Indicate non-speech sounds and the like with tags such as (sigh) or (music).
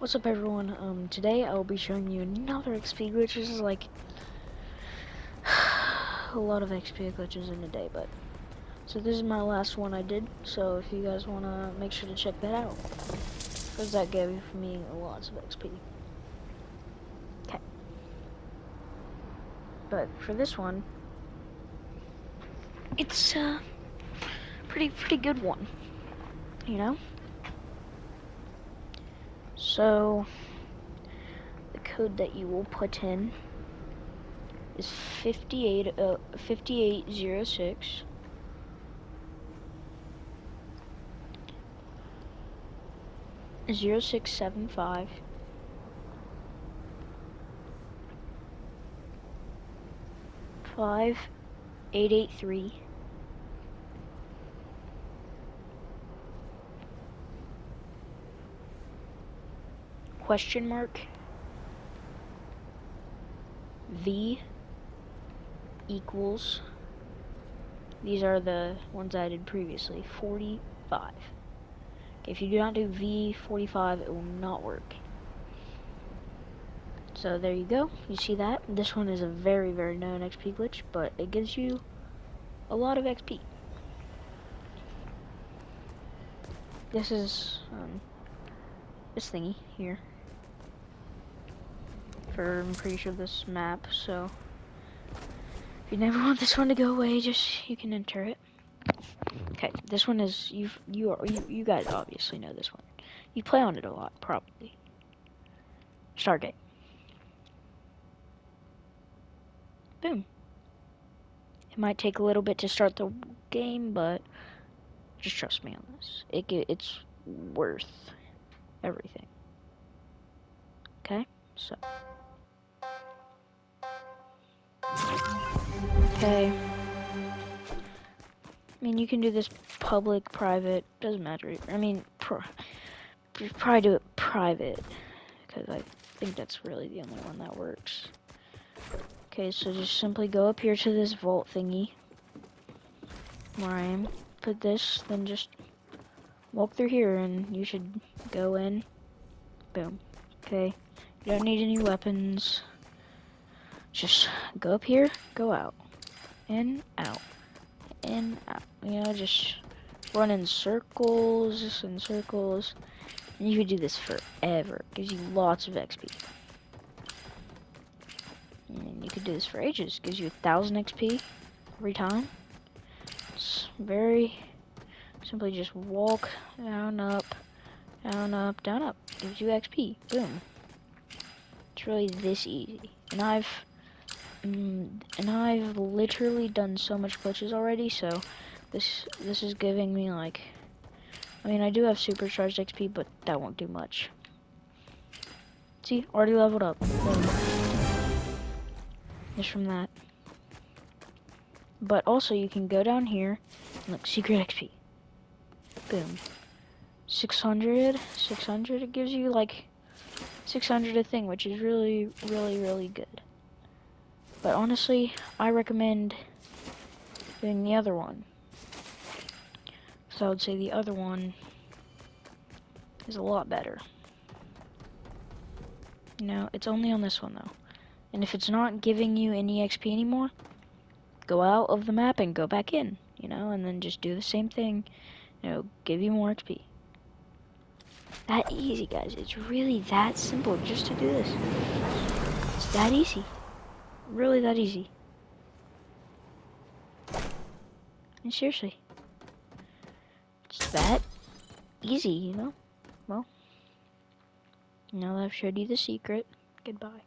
What's up everyone? Um, today I will be showing you another XP glitch. This is like (sighs) a lot of XP glitches in a day, but so this is my last one I did. So if you guys wanna make sure to check that out, because that gave me lots of XP. Okay. But for this one, it's a pretty pretty good one. You know. So, the code that you will put in is 58, uh, 5806. Zero six seven five five eight eight three question mark? V equals these are the ones I did previously 45 okay, if you do not do V45 it will not work. So there you go. You see that? This one is a very very known XP glitch but it gives you a lot of XP this is um, this thingy here for I'm pretty sure this map, so if you never (laughs) want this one to go away, just you can enter it. Okay, this one is you you are you, you guys obviously know this one. You play on it a lot, probably. Stargate. Boom. It might take a little bit to start the game, but just trust me on this. It it's worth everything. Okay, so. Okay. I mean, you can do this public, private, doesn't matter. I mean, probably do it private, because I think that's really the only one that works. Okay, so just simply go up here to this vault thingy, where I am. Put this, then just walk through here, and you should go in. Boom. Okay. You don't need any weapons. Just go up here, go out in, out, in, out. You know, just run in circles, just in circles. And you could do this forever. Gives you lots of XP. And you could do this for ages. Gives you a thousand XP every time. It's very simply just walk down, up, down, up, down, up. Gives you XP. Boom. It's really this easy. And I've Mm, and I've literally done so much glitches already, so this this is giving me like, I mean, I do have supercharged XP, but that won't do much. See, already leveled up. Just from that. But also, you can go down here look, secret XP. Boom. 600, 600, it gives you like 600 a thing, which is really, really, really good. But honestly, I recommend doing the other one. So I would say the other one is a lot better. You know, it's only on this one though. And if it's not giving you any XP anymore, go out of the map and go back in, you know, and then just do the same thing, you know, give you more XP. That easy, guys. It's really that simple just to do this. It's that easy really that easy. And seriously. It's that easy, you know? Well, now that I've showed you the secret, goodbye.